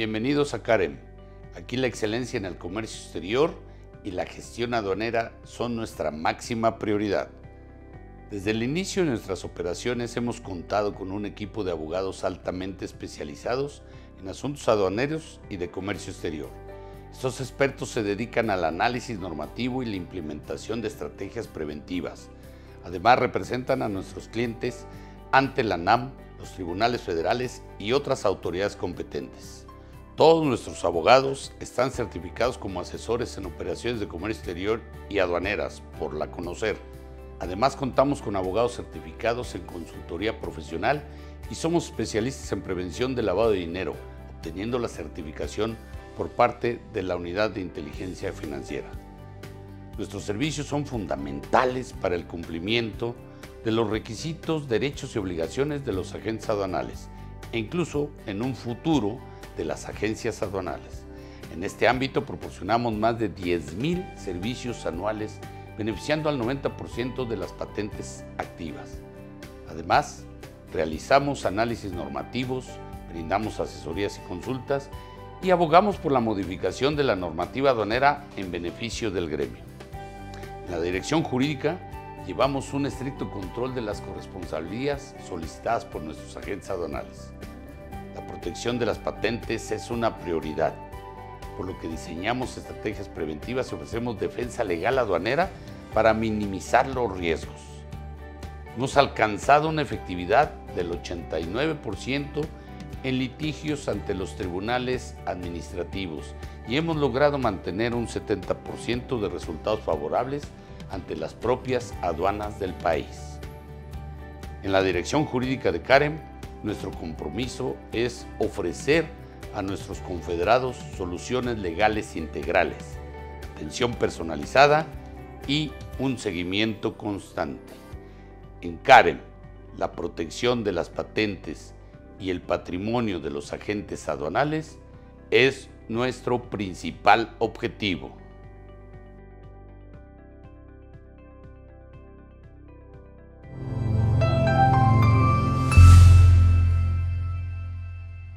Bienvenidos a Karen. Aquí la excelencia en el comercio exterior y la gestión aduanera son nuestra máxima prioridad. Desde el inicio de nuestras operaciones hemos contado con un equipo de abogados altamente especializados en asuntos aduaneros y de comercio exterior. Estos expertos se dedican al análisis normativo y la implementación de estrategias preventivas. Además representan a nuestros clientes ante la NAM, los tribunales federales y otras autoridades competentes. Todos nuestros abogados están certificados como asesores en operaciones de comercio exterior y aduaneras por la Conocer. Además contamos con abogados certificados en consultoría profesional y somos especialistas en prevención de lavado de dinero, obteniendo la certificación por parte de la Unidad de Inteligencia Financiera. Nuestros servicios son fundamentales para el cumplimiento de los requisitos, derechos y obligaciones de los agentes aduanales e incluso en un futuro de las agencias aduanales. En este ámbito proporcionamos más de 10.000 servicios anuales beneficiando al 90% de las patentes activas. Además, realizamos análisis normativos, brindamos asesorías y consultas y abogamos por la modificación de la normativa aduanera en beneficio del gremio. En la dirección jurídica llevamos un estricto control de las corresponsabilidades solicitadas por nuestros agentes aduanales. Protección de las patentes es una prioridad, por lo que diseñamos estrategias preventivas y ofrecemos defensa legal aduanera para minimizar los riesgos. Hemos alcanzado una efectividad del 89% en litigios ante los tribunales administrativos y hemos logrado mantener un 70% de resultados favorables ante las propias aduanas del país. En la dirección jurídica de Karen, nuestro compromiso es ofrecer a nuestros confederados soluciones legales integrales, atención personalizada y un seguimiento constante. En Karen, la protección de las patentes y el patrimonio de los agentes aduanales es nuestro principal objetivo.